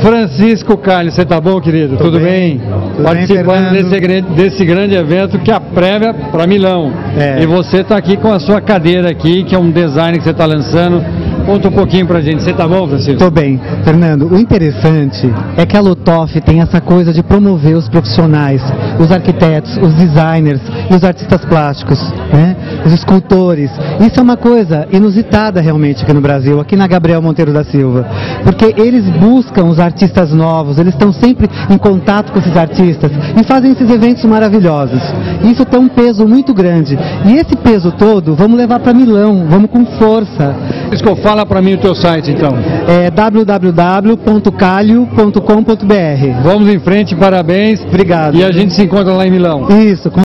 Francisco Carlos, você tá bom, querido? Tô Tudo bem. bem? Tudo Participando bem, desse, grande- desse grande evento que é a prévia para Milão. É. E você tá aqui com a sua cadeira aqui, que é um design que você tá lançando. Conta um pouquinho pra gente. Você tá bom, Francisco? Tô bem. Fernando, o interessante é que a Lutoff tem essa coisa de promover os profissionais, os arquitetos, os designers e os artistas plásticos, né? os escultores. Isso é uma coisa inusitada realmente aqui no Brasil, aqui na Gabriel Monteiro da Silva, porque eles buscam os artistas novos, eles estão sempre em contato com esses artistas e fazem esses eventos maravilhosos. Isso tem um peso muito grande. E esse peso todo, vamos levar para Milão, vamos com força. Francisco, fala pra mim o teu site, então. É www.calio.com.br. Vamos em frente, parabéns. Obrigado. E a gente se encontra lá em Milão. Isso, com